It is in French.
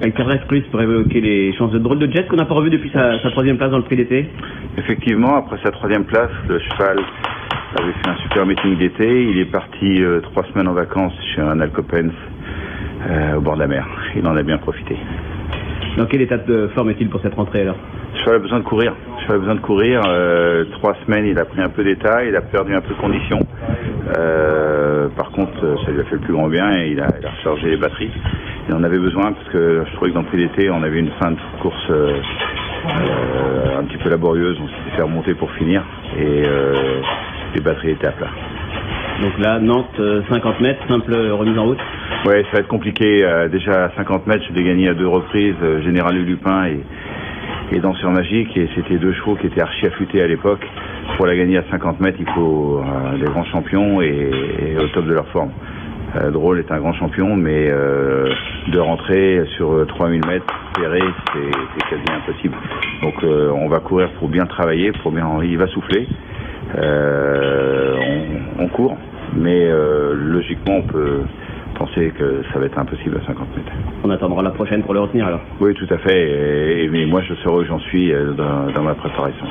Alcaraz Ruiz pour évoquer les chances de drôle de jet qu'on n'a pas revu depuis sa, sa troisième place dans le prix d'été. Effectivement, après sa troisième place, le cheval avait fait un super meeting d'été. Il est parti euh, trois semaines en vacances chez un Alcopens euh, au bord de la mer. Il en a bien profité. Dans quel état de forme est-il pour cette rentrée alors? Le cheval a besoin de courir. Le cheval a besoin de courir. Euh, trois semaines, il a pris un peu d'état, il a perdu un peu de condition. Par contre, ça lui a fait le plus grand bien et il a, il a rechargé les batteries. Il en avait besoin parce que je trouvais que dans le prix d'été, on avait une fin de course euh, euh, un petit peu laborieuse. On s'était fait remonter pour finir et euh, les batteries étaient à plat. Donc là, Nantes, euh, 50 mètres, simple remise en route. Ouais, ça va être compliqué. Déjà à 50 mètres, je l'ai gagné à deux reprises, Général Lupin et, et Danseur Magique. Et c'était deux chevaux qui étaient archi affûtés à l'époque. Pour la gagner à 50 mètres, il faut des grands champions et, et au top de leur forme. Euh, Drôle est un grand champion, mais euh, de rentrer sur euh, 3000 mètres, serré, c'est quasi impossible. Donc euh, on va courir pour bien travailler, pour bien, il va souffler. Euh, on, on court, mais euh, logiquement on peut penser que ça va être impossible à 50 mètres. On attendra la prochaine pour le retenir alors. Oui, tout à fait. Et, et- mais moi, je saurai où j'en suis euh, dans, dans ma préparation.